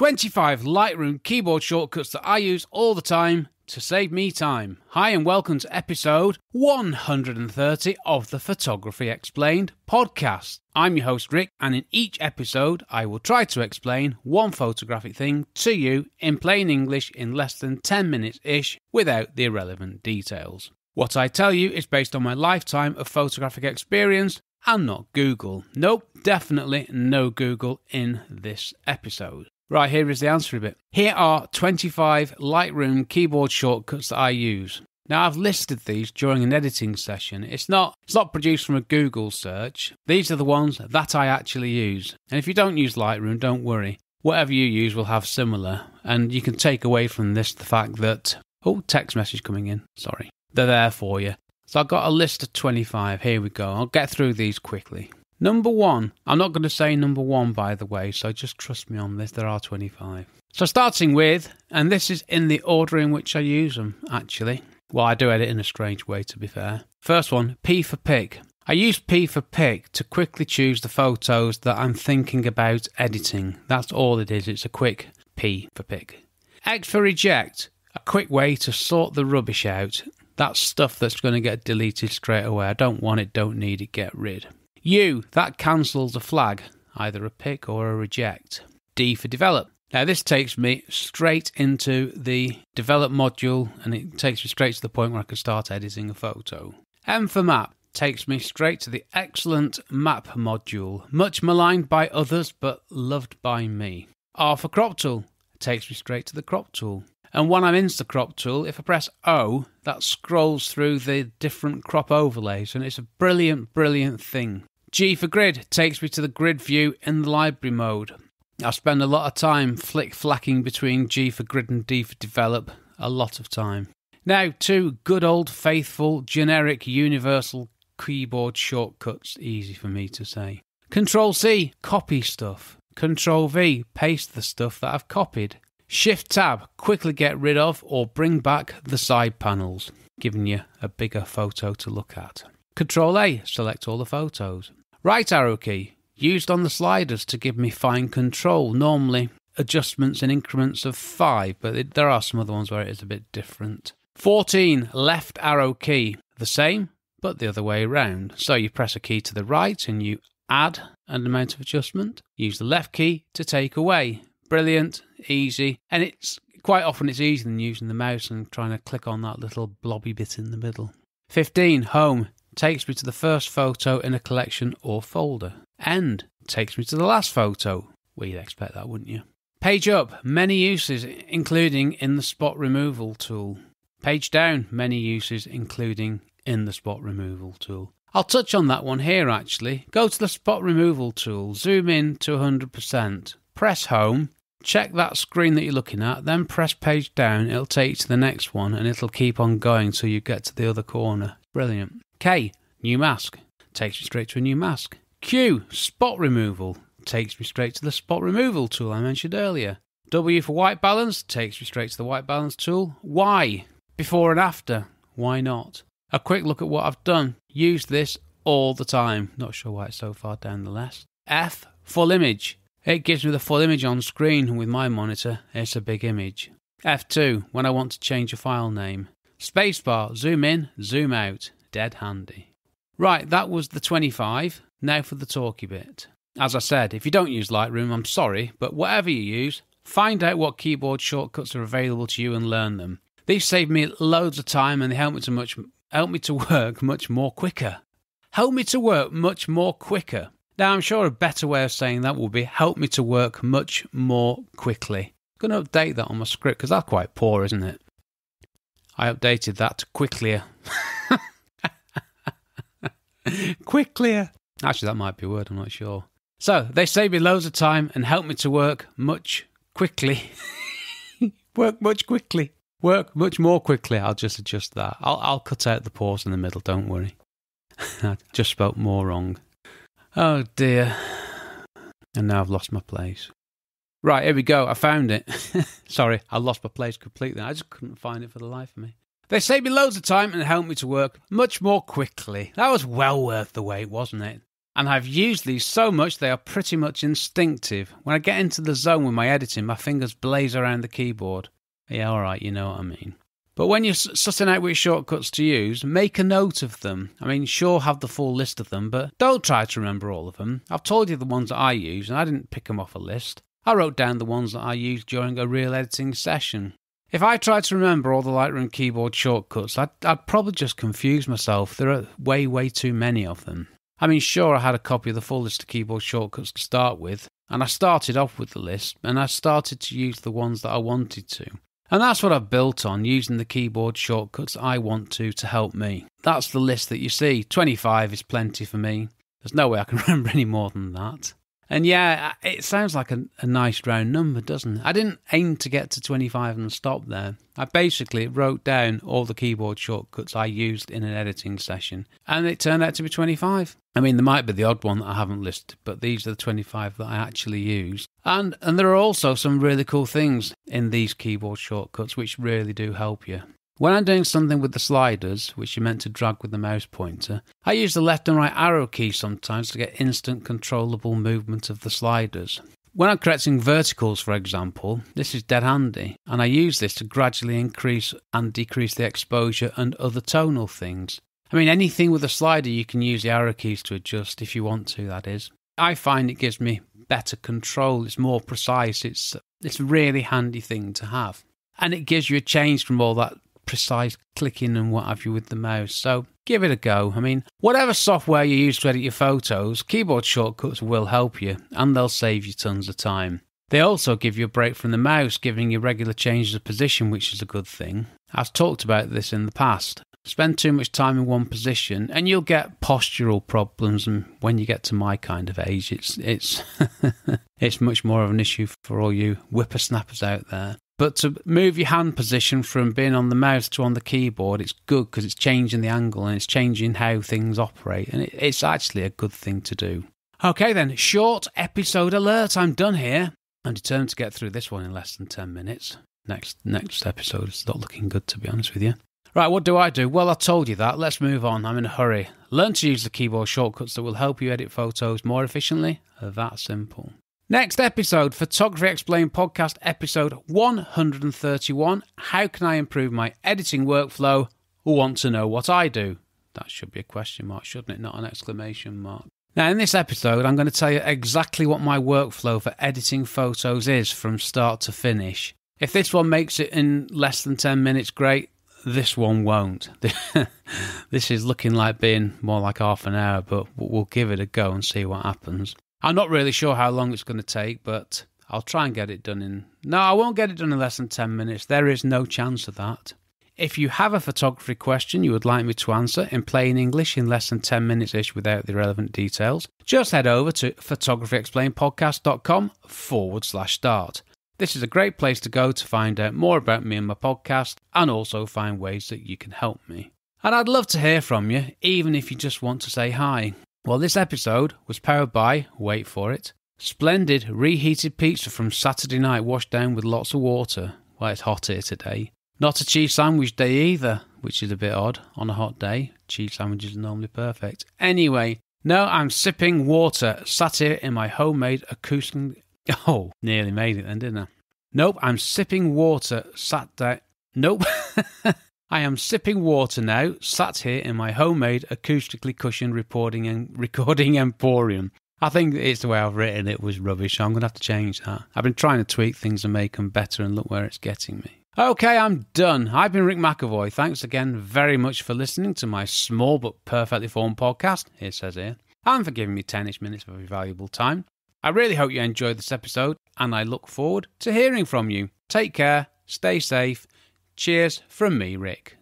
25 Lightroom keyboard shortcuts that I use all the time to save me time. Hi, and welcome to episode 130 of the Photography Explained podcast. I'm your host, Rick, and in each episode, I will try to explain one photographic thing to you in plain English in less than 10 minutes ish without the irrelevant details. What I tell you is based on my lifetime of photographic experience and not Google. Nope, definitely no Google in this episode. Right, here is the answer a bit. Here are 25 Lightroom keyboard shortcuts that I use. Now I've listed these during an editing session. It's not it's not produced from a Google search. These are the ones that I actually use. And if you don't use Lightroom, don't worry. Whatever you use will have similar. And you can take away from this the fact that oh, text message coming in. Sorry. They're there for you. So I've got a list of 25. Here we go. I'll get through these quickly. Number one. I'm not going to say number one, by the way, so just trust me on this. There are 25. So starting with, and this is in the order in which I use them, actually. Well, I do edit in a strange way, to be fair. First one, P for pick. I use P for pick to quickly choose the photos that I'm thinking about editing. That's all it is. It's a quick P for pick. X for reject. A quick way to sort the rubbish out. That's stuff that's going to get deleted straight away. I don't want it, don't need it, get rid. U, that cancels a flag, either a pick or a reject. D for develop. Now, this takes me straight into the develop module and it takes me straight to the point where I can start editing a photo. M for map takes me straight to the excellent map module, much maligned by others but loved by me. R for crop tool takes me straight to the crop tool. And when I'm in the crop tool, if I press O, that scrolls through the different crop overlays, and it's a brilliant, brilliant thing. G for grid takes me to the grid view in the library mode. I spend a lot of time flick flacking between G for grid and D for develop, a lot of time. Now, two good old faithful generic universal keyboard shortcuts, easy for me to say. Control C, copy stuff. Control V, paste the stuff that I've copied. Shift Tab, quickly get rid of or bring back the side panels, giving you a bigger photo to look at. Control A, select all the photos. Right arrow key, used on the sliders to give me fine control, normally adjustments in increments of 5, but it, there are some other ones where it is a bit different. 14, left arrow key, the same, but the other way around. So you press a key to the right and you add an amount of adjustment, use the left key to take away. Brilliant, easy, and it's quite often it's easier than using the mouse and trying to click on that little blobby bit in the middle. 15, home takes me to the first photo in a collection or folder. End takes me to the last photo. Well, you'd expect that, wouldn't you? Page up, many uses, including in the spot removal tool. Page down, many uses, including in the spot removal tool. I'll touch on that one here actually. Go to the spot removal tool, zoom in to 100%, press home, check that screen that you're looking at, then press page down. It'll take you to the next one and it'll keep on going till you get to the other corner. Brilliant. K, new mask. Takes me straight to a new mask. Q, spot removal. Takes me straight to the spot removal tool I mentioned earlier. W for white balance. Takes me straight to the white balance tool. Y, before and after. Why not? A quick look at what I've done. Use this all the time. Not sure why it's so far down the list. F, full image. It gives me the full image on screen with my monitor. It's a big image. F2, when I want to change a file name. Spacebar, zoom in, zoom out dead handy. Right, that was the 25. Now for the talky bit. As I said, if you don't use Lightroom, I'm sorry, but whatever you use, find out what keyboard shortcuts are available to you and learn them. These save me loads of time and they help me to much help me to work much more quicker. Help me to work much more quicker. Now I'm sure a better way of saying that would be help me to work much more quickly. I'm going to update that on my script because that's quite poor, isn't it? I updated that to quicklier. Quick clear. Actually, that might be a word, I'm not sure. So, they save me loads of time and help me to work much quickly. work much quickly. Work much more quickly. I'll just adjust that. I'll, I'll cut out the pause in the middle, don't worry. I just spelt more wrong. Oh dear. And now I've lost my place. Right, here we go. I found it. Sorry, I lost my place completely. I just couldn't find it for the life of me. They save me loads of time and help me to work much more quickly. That was well worth the wait, wasn't it? And I've used these so much they are pretty much instinctive. When I get into the zone with my editing, my fingers blaze around the keyboard. Yeah, alright, you know what I mean. But when you're sussing out which shortcuts to use, make a note of them. I mean, sure, have the full list of them, but don't try to remember all of them. I've told you the ones that I use, and I didn't pick them off a list. I wrote down the ones that I used during a real editing session. If I tried to remember all the Lightroom keyboard shortcuts, I'd, I'd probably just confuse myself. There are way, way too many of them. I mean, sure, I had a copy of the full list of keyboard shortcuts to start with, and I started off with the list, and I started to use the ones that I wanted to. And that's what I've built on, using the keyboard shortcuts I want to to help me. That's the list that you see. 25 is plenty for me. There's no way I can remember any more than that. And yeah, it sounds like a, a, nice round number, doesn't it? I didn't aim to get to 25 and stop there. I basically wrote down all the keyboard shortcuts I used in an editing session, and it turned out to be 25. I mean, there might be the odd one that I haven't listed, but these are the 25 that I actually use. And and there are also some really cool things in these keyboard shortcuts which really do help you. When I'm doing something with the sliders, which you're meant to drag with the mouse pointer, I use the left and right arrow key sometimes to get instant controllable movement of the sliders. When I'm correcting verticals, for example, this is dead handy, and I use this to gradually increase and decrease the exposure and other tonal things. I mean, anything with a slider you can use the arrow keys to adjust if you want to, that is. I find it gives me better control, it's more precise, it's, it's a really handy thing to have. And it gives you a change from all that precise clicking and what have you with the mouse. So give it a go. I mean, whatever software you use to edit your photos, keyboard shortcuts will help you and they'll save you tons of time. They also give you a break from the mouse, giving you regular changes of position, which is a good thing. I've talked about this in the past. Spend too much time in one position and you'll get postural problems and when you get to my kind of age it's it's it's much more of an issue for all you whippersnappers out there. But to move your hand position from being on the mouse to on the keyboard, it's good because it's changing the angle and it's changing how things operate. And it, it's actually a good thing to do. Okay, then, short episode alert. I'm done here. I'm determined to get through this one in less than 10 minutes. Next next episode is not looking good, to be honest with you. Right, what do I do? Well, I told you that. Let's move on. I'm in a hurry. Learn to use the keyboard shortcuts that will help you edit photos more efficiently. That simple. Next episode, Photography Explained podcast episode 131. How can I improve my editing workflow? Want to know what I do? That should be a question mark, shouldn't it? Not an exclamation mark. Now, in this episode, I'm going to tell you exactly what my workflow for editing photos is from start to finish. If this one makes it in less than 10 minutes, great. This one won't. this is looking like being more like half an hour, but we'll give it a go and see what happens. I'm not really sure how long it's going to take, but I'll try and get it done in. No, I won't get it done in less than 10 minutes. There is no chance of that. If you have a photography question you would like me to answer in plain English in less than 10 minutes ish without the relevant details, just head over to photographyexplainedpodcast.com forward slash start. This is a great place to go to find out more about me and my podcast and also find ways that you can help me. And I'd love to hear from you, even if you just want to say hi. Well, this episode was powered by, wait for it, splendid reheated pizza from Saturday night washed down with lots of water. Well, it's hot here today. Not a cheese sandwich day either, which is a bit odd on a hot day. Cheese sandwiches are normally perfect. Anyway, no, I'm sipping water, sat here in my homemade acoustic. Oh, nearly made it then, didn't I? Nope, I'm sipping water, sat down. Nope. I am sipping water now, sat here in my homemade acoustically cushioned recording and recording emporium. I think it's the way I've written it was rubbish, I'm going to have to change that. I've been trying to tweak things and make them better, and look where it's getting me. Okay, I'm done. I've been Rick McEvoy. Thanks again very much for listening to my small but perfectly formed podcast, it says here, and for giving me 10 ish minutes of your valuable time. I really hope you enjoyed this episode, and I look forward to hearing from you. Take care, stay safe, Cheers from me, Rick.